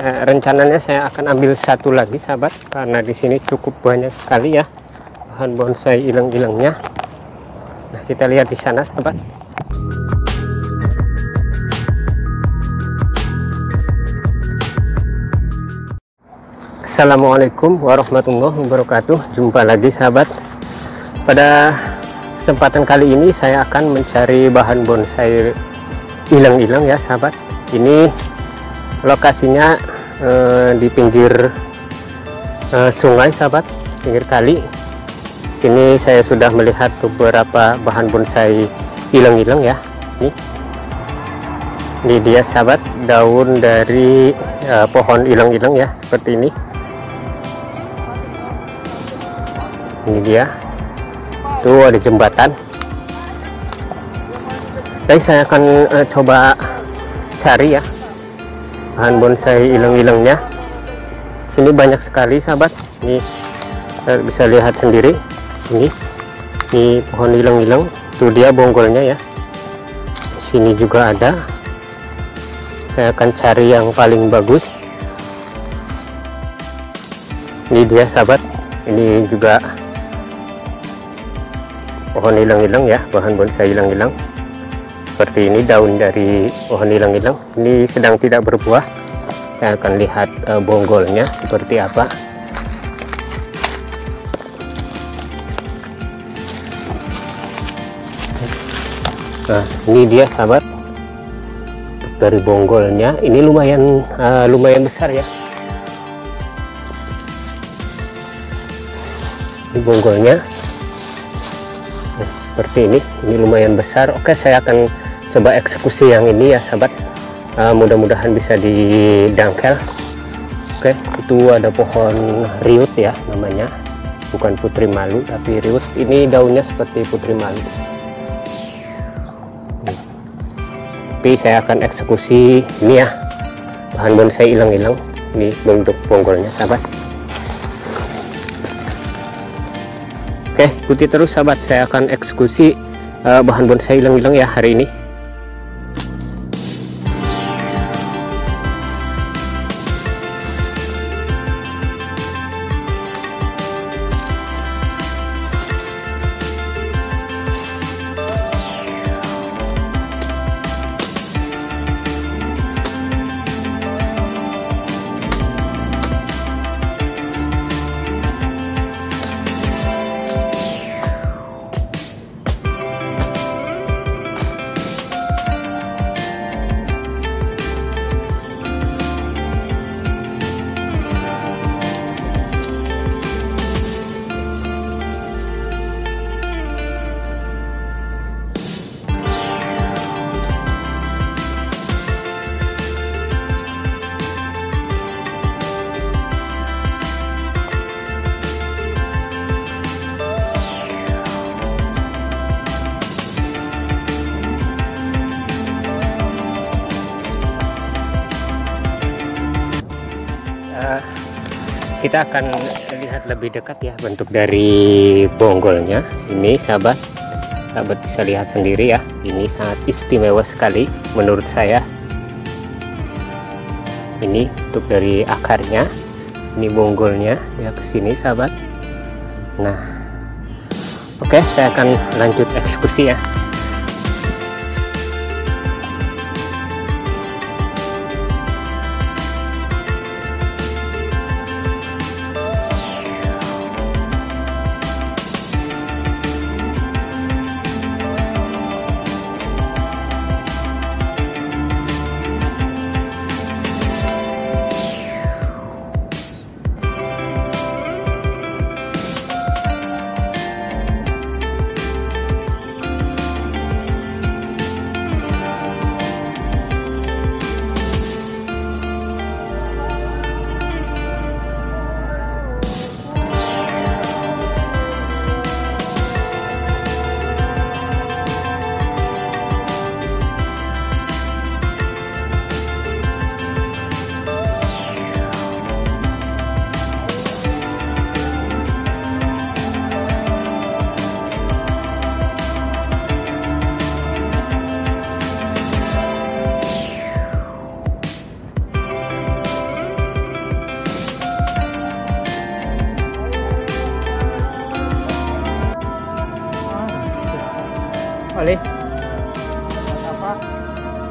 eh, rencananya saya akan ambil satu lagi sahabat. Karena di sini cukup banyak sekali ya bahan bonsai ilang-ilangnya nah kita lihat di sana sahabat. Assalamualaikum warahmatullahi wabarakatuh. Jumpa lagi sahabat. Pada kesempatan kali ini saya akan mencari bahan bonsai ilang-ilang ya sahabat. Ini lokasinya eh, di pinggir eh, sungai sahabat pinggir kali. Sini saya sudah melihat beberapa bahan bonsai ilang-ilang ya ini. Ini dia sahabat daun dari uh, pohon ilang-ilang ya seperti ini. Ini dia. Tuh ada jembatan. Baik saya akan uh, coba cari ya bahan bonsai ilang-ilangnya sini banyak sekali sahabat. Ini uh, bisa lihat sendiri. Ini ini pohon ilang-ilang tuh dia bonggolnya ya. Sini juga ada. Saya akan cari yang paling bagus. Ini dia sahabat. Ini juga pohon hilang-hilang ya. Bahan bonsai hilang-hilang seperti ini daun dari pohon hilang-hilang. Ini sedang tidak berbuah. Saya akan lihat uh, bonggolnya seperti apa. Nah ini dia sahabat. Dari bonggolnya. Ini lumayan uh, lumayan besar ya. Ini bonggolnya seperti ini. Ini lumayan besar. Oke saya akan coba eksekusi yang ini ya sahabat. Uh, mudah-mudahan bisa didangkel. Oke itu ada pohon riut ya namanya. Bukan putri malu tapi riut. Ini daunnya seperti putri malu. Tapi saya akan eksekusi ini ya. Bahan bonsai hilang-hilang. Ini bentuk bonggolnya sahabat oke ikuti terus sahabat. Saya akan eksekusi uh, bahan bonsai hilang-hilang ya hari ini kita akan lihat lebih dekat ya bentuk dari bonggolnya. Ini sahabat sahabat bisa lihat sendiri ya. Ini sangat istimewa sekali menurut saya. Ini untuk dari akarnya ini bonggolnya ya ke sini sahabat. Nah oke saya akan lanjut eksekusi ya oleh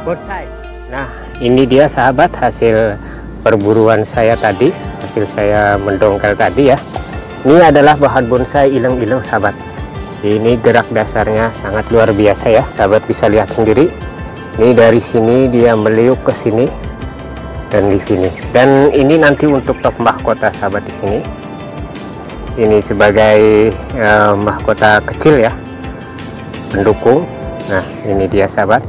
bonsai nah ini dia sahabat hasil perburuan saya tadi hasil saya mendongkel tadi ya. Ini adalah bahan bonsai ilang-ilang sahabat. Ini gerak dasarnya sangat luar biasa ya sahabat bisa lihat sendiri. Ini dari sini dia meliuk ke sini dan di sini. Dan ini nanti untuk top mahkota sahabat di sini. Ini sebagai uh, mahkota kecil ya pendukung nah ini dia sahabat.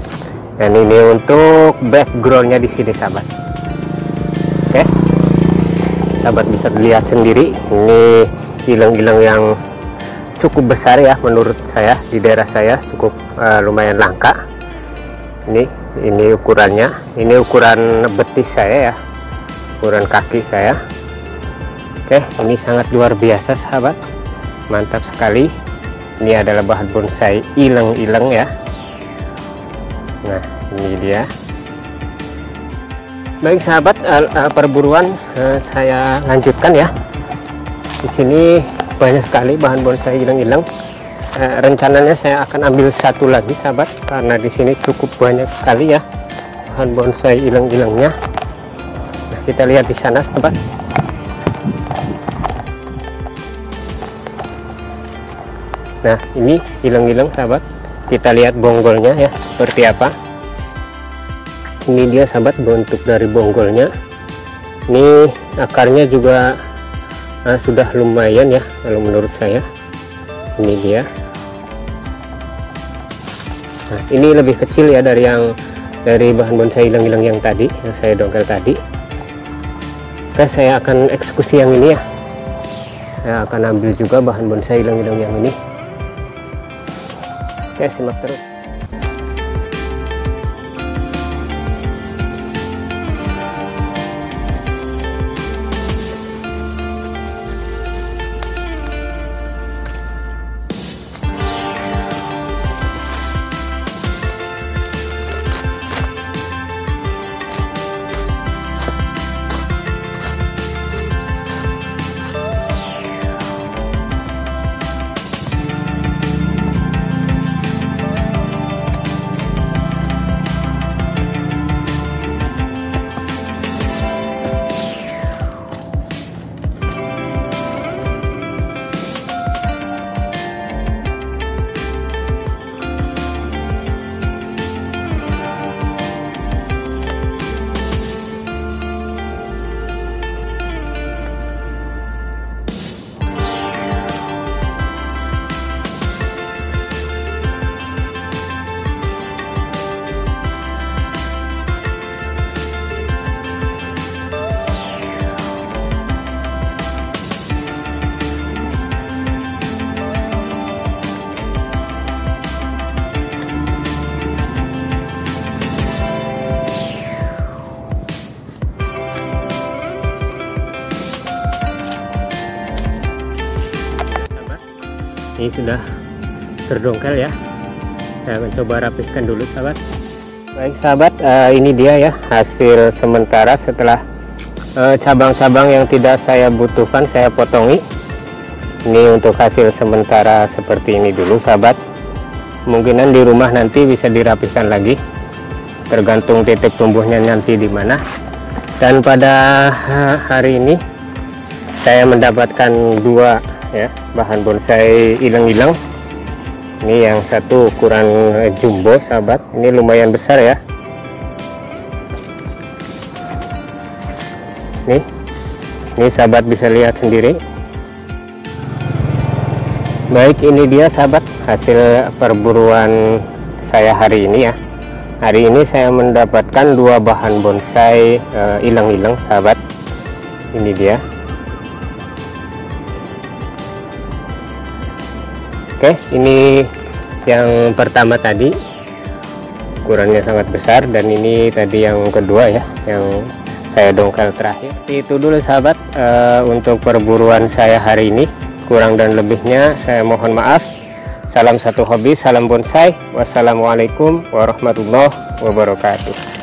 Dan ini untuk backgroundnya di sini sahabat. Oke. Sahabat bisa lihat sendiri ini hilang-hilang yang cukup besar ya menurut saya di daerah saya cukup uh, lumayan langka. Ini ini ukurannya. Ini ukuran betis saya ya ukuran kaki saya. Oke ini sangat luar biasa sahabat. Mantap sekali ini adalah bahan bonsai ileng-ileng ya. Nah ini dia. Baik sahabat uh, perburuan uh, saya lanjutkan ya. Di sini banyak sekali bahan bonsai hilang-hilang eh, rencananya saya akan ambil satu lagi sahabat karena di sini cukup banyak sekali ya bahan bonsai hilang-hilangnya nah kita lihat di sana sahabat nah ini hilang-hilang sahabat. Kita lihat bonggolnya ya seperti apa. Ini dia sahabat bentuk dari bonggolnya. Ini akarnya juga nah, sudah lumayan ya kalau menurut saya. Ini dia. Nah, ini lebih kecil ya dari yang dari bahan bonsai hilang-hilang yang tadi yang saya dongkel tadi. Oke saya akan eksekusi yang ini ya. Saya akan ambil juga bahan bonsai hilang-hilang yang ini Oke simak terus ini sudah terdongkel ya. Saya mencoba rapihkan dulu sahabat. Baik sahabat uh, ini dia ya hasil sementara setelah eh, cabang-cabang yang tidak saya butuhkan saya potongi. Ini untuk hasil sementara seperti ini dulu sahabat. Kemungkinan di rumah nanti bisa dirapihkan lagi. Tergantung titik tumbuhnya nanti di mana. Dan pada hari ini saya mendapatkan dua ya. Bahan bonsai hilang-hilang. Ini yang satu ukuran jumbo sahabat. Ini lumayan besar ya. Nih. Ini sahabat bisa lihat sendiri. Baik ini dia sahabat hasil perburuan saya hari ini ya. Hari ini saya mendapatkan dua bahan bonsai eh, hilang-hilang uh, sahabat. Ini dia Oke ini yang pertama tadi. Ukurannya sangat besar dan ini tadi yang kedua ya yang saya dongkal terakhir. Itu dulu sahabat. Uh, untuk perburuan saya hari ini kurang dan lebihnya saya mohon maaf. Salam satu hobi salam bonsai. Wassalamualaikum warahmatullahi wabarakatuh